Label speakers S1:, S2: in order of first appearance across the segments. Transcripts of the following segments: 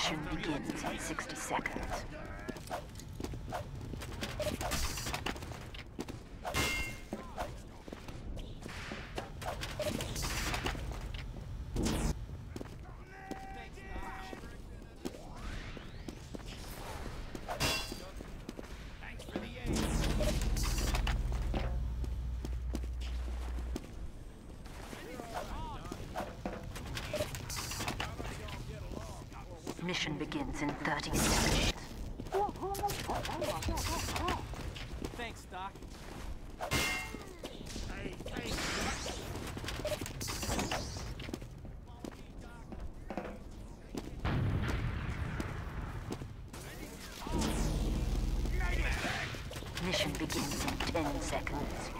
S1: Mission begins in 60 seconds. Mission begins in 30 seconds.
S2: Thanks, Doc.
S1: Mission begins in 10 seconds.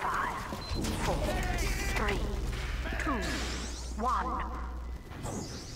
S1: Five, four, three, two, one move.